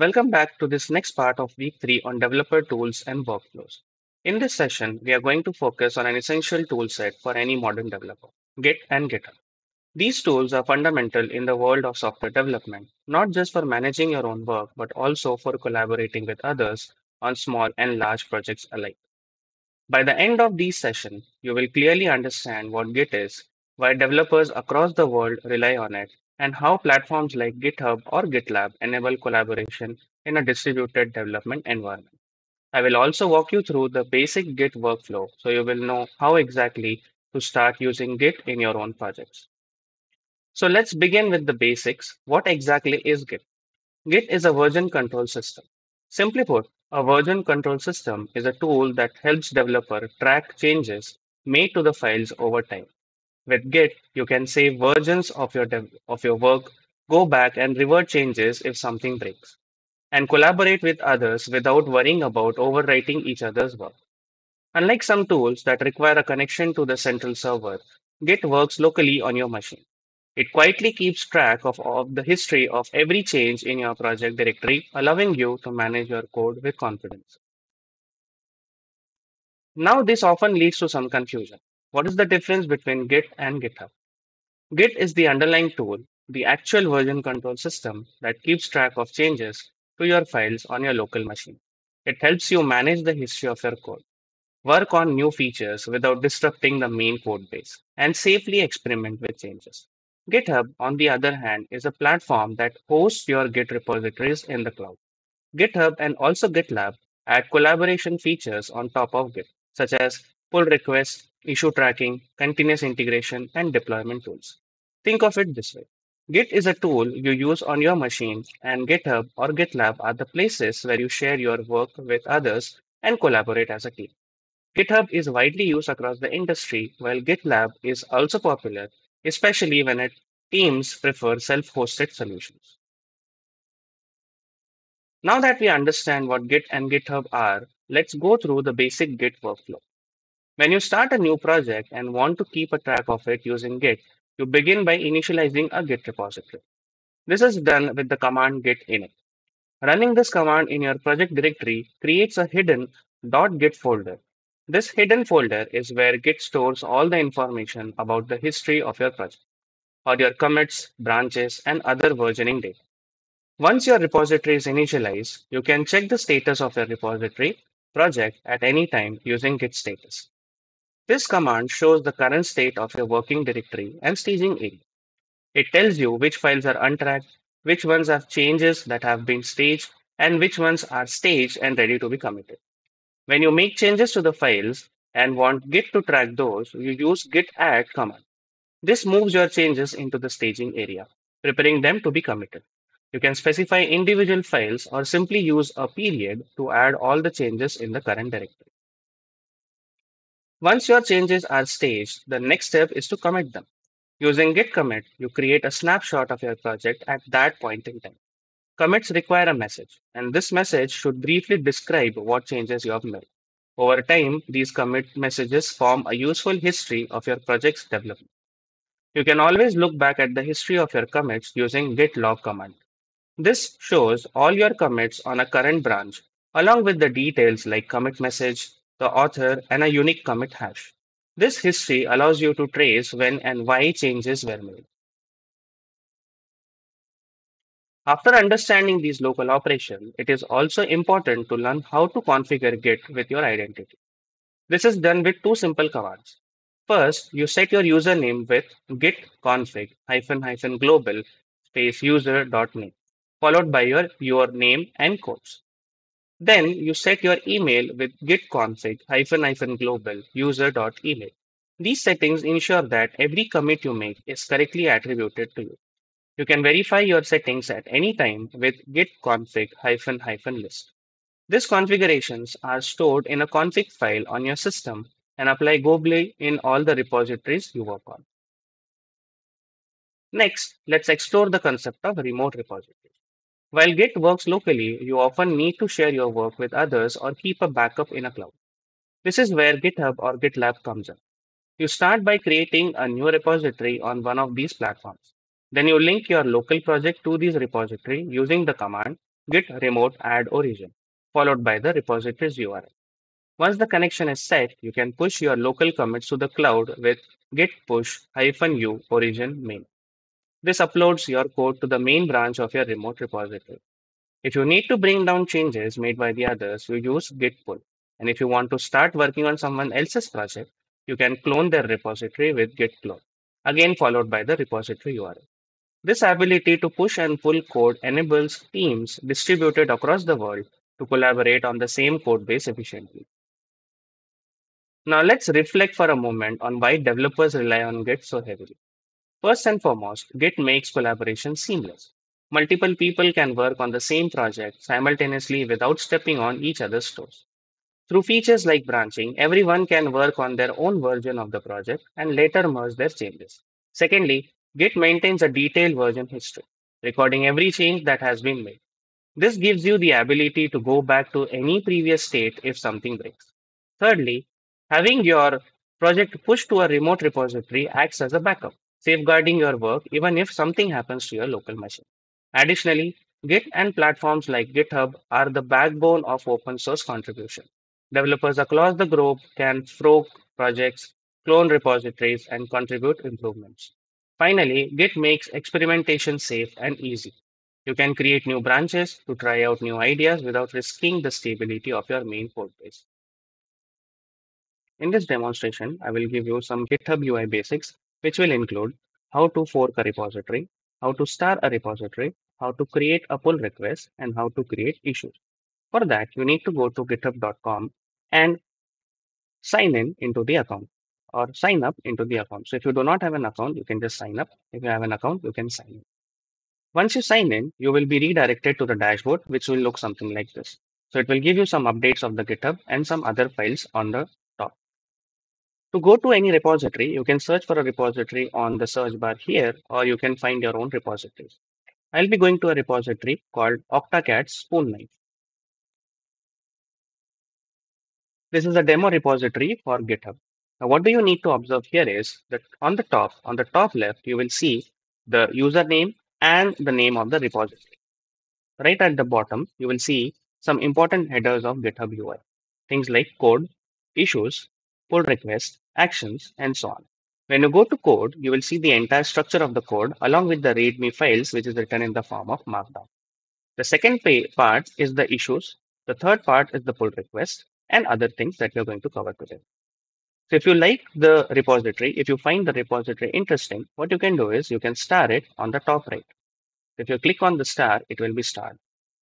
Welcome back to this next part of week 3 on developer tools and workflows. In this session, we are going to focus on an essential tool set for any modern developer Git and GitHub. These tools are fundamental in the world of software development, not just for managing your own work, but also for collaborating with others on small and large projects alike. By the end of these sessions, you will clearly understand what Git is, why developers across the world rely on it, and how platforms like GitHub or GitLab enable collaboration in a distributed development environment. I will also walk you through the basic Git workflow so you will know how exactly to start using Git in your own projects. So let's begin with the basics. What exactly is Git? Git is a version control system. Simply put, a version control system is a tool that helps developer track changes made to the files over time. With Git, you can save versions of your of your work, go back and revert changes if something breaks, and collaborate with others without worrying about overwriting each other's work. Unlike some tools that require a connection to the central server, Git works locally on your machine. It quietly keeps track of, of the history of every change in your project directory, allowing you to manage your code with confidence. Now, this often leads to some confusion. What is the difference between Git and GitHub? Git is the underlying tool, the actual version control system that keeps track of changes to your files on your local machine. It helps you manage the history of your code, work on new features without disrupting the main code base, and safely experiment with changes. GitHub, on the other hand, is a platform that hosts your Git repositories in the cloud. GitHub and also GitLab add collaboration features on top of Git, such as pull requests, issue tracking, continuous integration, and deployment tools. Think of it this way Git is a tool you use on your machine, and GitHub or GitLab are the places where you share your work with others and collaborate as a team. GitHub is widely used across the industry, while GitLab is also popular, especially when it, teams prefer self hosted solutions. Now that we understand what Git and GitHub are, let's go through the basic Git workflow. When you start a new project and want to keep a track of it using Git, you begin by initializing a Git repository. This is done with the command git init. Running this command in your project directory creates a hidden .git folder. This hidden folder is where Git stores all the information about the history of your project, or your commits, branches, and other versioning data. Once your repository is initialized, you can check the status of your repository project at any time using git status. This command shows the current state of your working directory and staging area. It tells you which files are untracked, which ones have changes that have been staged, and which ones are staged and ready to be committed. When you make changes to the files and want Git to track those, you use git add command. This moves your changes into the staging area, preparing them to be committed. You can specify individual files or simply use a period to add all the changes in the current directory. Once your changes are staged, the next step is to commit them. Using git commit, you create a snapshot of your project at that point in time. Commits require a message, and this message should briefly describe what changes you have made. Over time, these commit messages form a useful history of your project's development. You can always look back at the history of your commits using git log command. This shows all your commits on a current branch, along with the details like commit message, the author, and a unique commit hash. This history allows you to trace when and why changes were made. After understanding these local operations, it is also important to learn how to configure Git with your identity. This is done with two simple commands. First, you set your username with git config hyphen hyphen global space user dot name, followed by your your name and quotes. Then you set your email with git config hyphen hyphen global user.email. These settings ensure that every commit you make is correctly attributed to you. You can verify your settings at any time with git config hyphen hyphen list. These configurations are stored in a config file on your system and apply globally in all the repositories you work on. Next, let's explore the concept of remote repositories. While Git works locally, you often need to share your work with others or keep a backup in a cloud. This is where GitHub or GitLab comes in. You start by creating a new repository on one of these platforms. Then you link your local project to this repository using the command git remote add origin, followed by the repository's URL. Once the connection is set, you can push your local commits to the cloud with git push -u origin main. This uploads your code to the main branch of your remote repository. If you need to bring down changes made by the others, you use git pull. And if you want to start working on someone else's project, you can clone their repository with git clone, again followed by the repository URL. This ability to push and pull code enables teams distributed across the world to collaborate on the same code base efficiently. Now let's reflect for a moment on why developers rely on Git so heavily. First and foremost, Git makes collaboration seamless. Multiple people can work on the same project simultaneously without stepping on each other's toes. Through features like branching, everyone can work on their own version of the project and later merge their changes. Secondly, Git maintains a detailed version history, recording every change that has been made. This gives you the ability to go back to any previous state if something breaks. Thirdly, having your project pushed to a remote repository acts as a backup, safeguarding your work even if something happens to your local machine. Additionally, Git and platforms like GitHub are the backbone of open source contribution. Developers across the globe can fork projects, clone repositories, and contribute improvements. Finally, Git makes experimentation safe and easy. You can create new branches to try out new ideas without risking the stability of your main code base. In this demonstration, I will give you some GitHub UI basics, which will include how to fork a repository, how to start a repository, how to create a pull request, and how to create issues. For that, you need to go to github.com and sign in into the account or sign up into the account. So if you do not have an account, you can just sign up. If you have an account, you can sign in. Once you sign in, you will be redirected to the dashboard, which will look something like this. So it will give you some updates of the GitHub and some other files on the. To go to any repository, you can search for a repository on the search bar here, or you can find your own repositories. I'll be going to a repository called Octocat Spoon Knife. This is a demo repository for GitHub. Now, what do you need to observe here is that on the top, on the top left, you will see the username and the name of the repository. Right at the bottom, you will see some important headers of GitHub UI. Things like code, issues, pull requests, actions, and so on. When you go to code, you will see the entire structure of the code along with the README files, which is written in the form of Markdown. The second part is the issues. The third part is the pull request and other things that we're going to cover today. So if you like the repository, if you find the repository interesting, what you can do is you can star it on the top right. If you click on the star, it will be starred.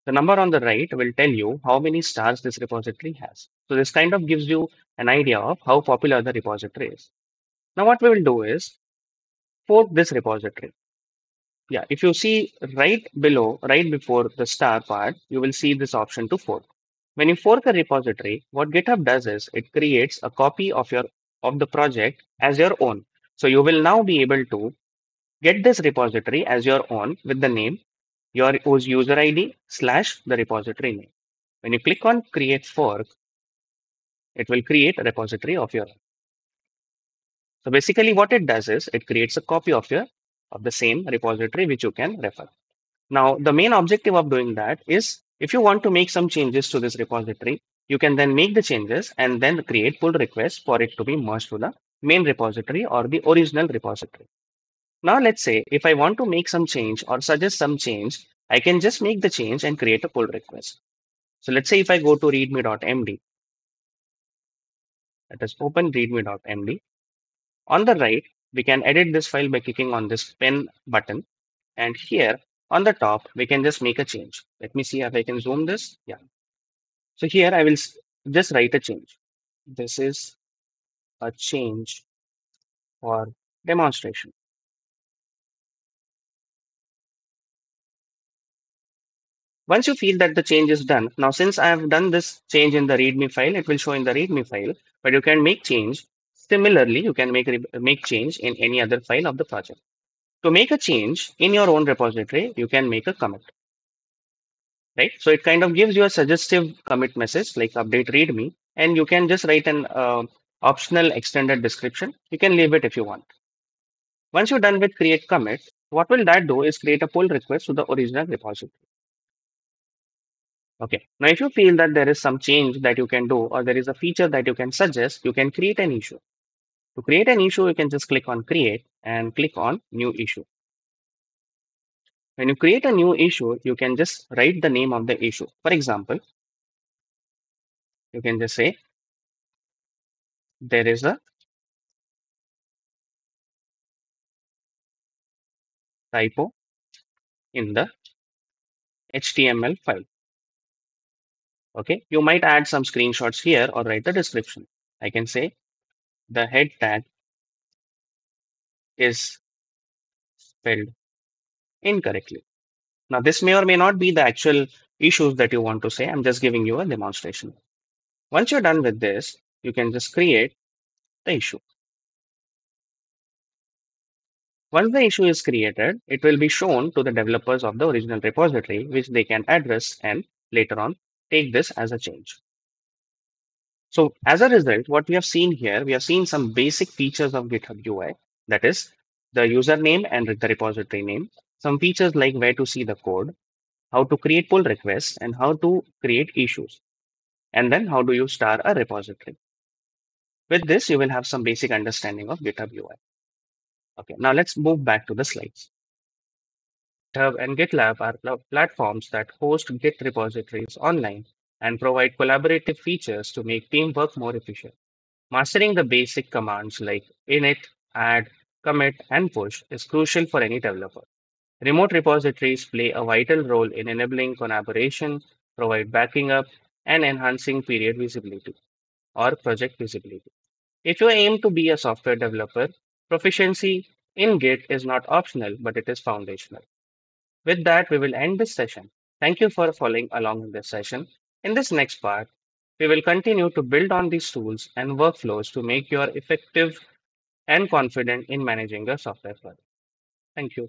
The number on the right will tell you how many stars this repository has. So this kind of gives you an idea of how popular the repository is. Now what we will do is fork this repository. Yeah, if you see right below, right before the star part, you will see this option to fork. When you fork a repository, what GitHub does is it creates a copy of your of the project as your own. So you will now be able to get this repository as your own with the name, your user ID slash the repository name. When you click on create fork, it will create a repository of your. So basically what it does is it creates a copy of your of the same repository which you can refer. Now the main objective of doing that is if you want to make some changes to this repository, you can then make the changes and then create pull requests for it to be merged to the main repository or the original repository. Now let's say if I want to make some change or suggest some change, I can just make the change and create a pull request. So let's say if I go to readme.md, let us open readme.md. On the right, we can edit this file by clicking on this pen button. And here on the top, we can just make a change. Let me see if I can zoom this. Yeah. So here I will just write a change. This is a change for demonstration. Once you feel that the change is done, now since I have done this change in the README file, it will show in the README file, but you can make change. Similarly, you can make, make change in any other file of the project. To make a change in your own repository, you can make a commit. Right? So it kind of gives you a suggestive commit message like update readme, and you can just write an uh, optional extended description. You can leave it if you want. Once you're done with create commit, what will that do is create a pull request to the original repository. Okay. Now, if you feel that there is some change that you can do or there is a feature that you can suggest, you can create an issue. To create an issue, you can just click on create and click on new issue. When you create a new issue, you can just write the name of the issue. For example, you can just say there is a typo in the HTML file. Okay, you might add some screenshots here or write the description. I can say the head tag is spelled incorrectly. Now, this may or may not be the actual issues that you want to say. I'm just giving you a demonstration. Once you're done with this, you can just create the issue. Once the issue is created, it will be shown to the developers of the original repository, which they can address and later on take this as a change. So as a result, what we have seen here, we have seen some basic features of GitHub UI, that is the username and the repository name, some features like where to see the code, how to create pull requests, and how to create issues. And then how do you star a repository? With this, you will have some basic understanding of GitHub UI. Okay, now let's move back to the slides. GitHub and GitLab are platforms that host Git repositories online and provide collaborative features to make teamwork more efficient. Mastering the basic commands like init, add, commit, and push is crucial for any developer. Remote repositories play a vital role in enabling collaboration, provide backing up, and enhancing period visibility or project visibility. If you aim to be a software developer, proficiency in Git is not optional, but it is foundational. With that, we will end this session. Thank you for following along in this session. In this next part, we will continue to build on these tools and workflows to make you effective and confident in managing your software project. Thank you.